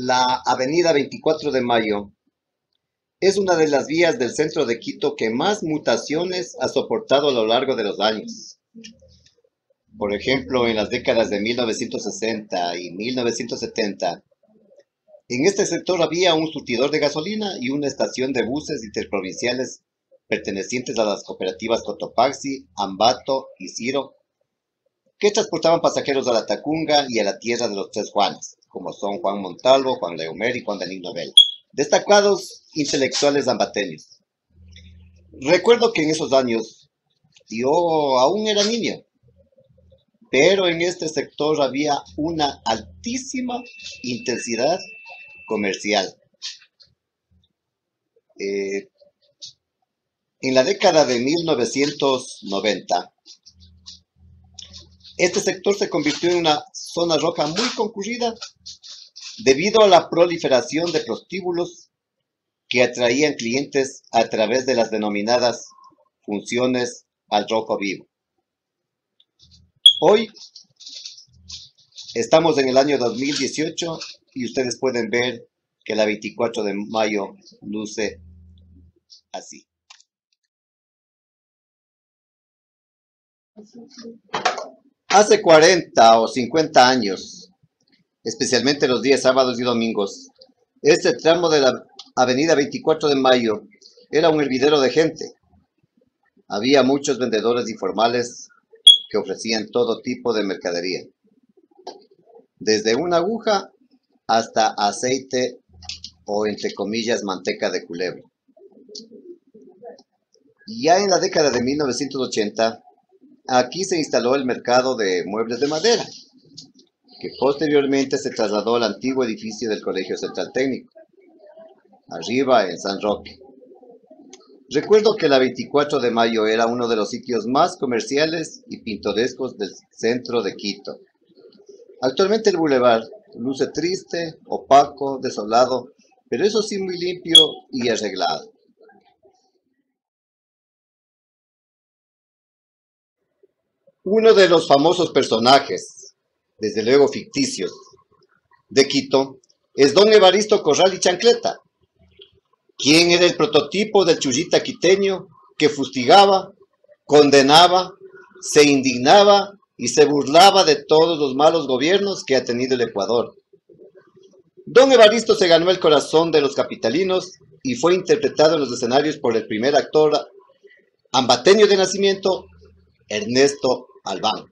La avenida 24 de Mayo es una de las vías del centro de Quito que más mutaciones ha soportado a lo largo de los años. Por ejemplo, en las décadas de 1960 y 1970, en este sector había un surtidor de gasolina y una estación de buses interprovinciales pertenecientes a las cooperativas Cotopaxi, Ambato y Ciro, que transportaban pasajeros a la Tacunga y a la tierra de los Tres Juanes, como son Juan Montalvo, Juan Leumer y Juan Benigno Vela. Destacados intelectuales ambateños. Recuerdo que en esos años yo aún era niño, pero en este sector había una altísima intensidad comercial. Eh, en la década de 1990, este sector se convirtió en una zona roja muy concurrida debido a la proliferación de prostíbulos que atraían clientes a través de las denominadas funciones al rojo vivo. Hoy estamos en el año 2018 y ustedes pueden ver que la 24 de mayo luce así. Hace 40 o 50 años, especialmente los días sábados y domingos, este tramo de la avenida 24 de Mayo era un hervidero de gente. Había muchos vendedores informales que ofrecían todo tipo de mercadería, desde una aguja hasta aceite o entre comillas manteca de culebra. Ya en la década de 1980, Aquí se instaló el mercado de muebles de madera, que posteriormente se trasladó al antiguo edificio del Colegio Central Técnico, arriba en San Roque. Recuerdo que la 24 de mayo era uno de los sitios más comerciales y pintorescos del centro de Quito. Actualmente el bulevar luce triste, opaco, desolado, pero eso sí muy limpio y arreglado. Uno de los famosos personajes, desde luego ficticios, de Quito, es don Evaristo Corral y Chancleta, quien era el prototipo del chullita quiteño que fustigaba, condenaba, se indignaba y se burlaba de todos los malos gobiernos que ha tenido el Ecuador. Don Evaristo se ganó el corazón de los capitalinos y fue interpretado en los escenarios por el primer actor ambateño de nacimiento, Ernesto Albán.